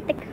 ったか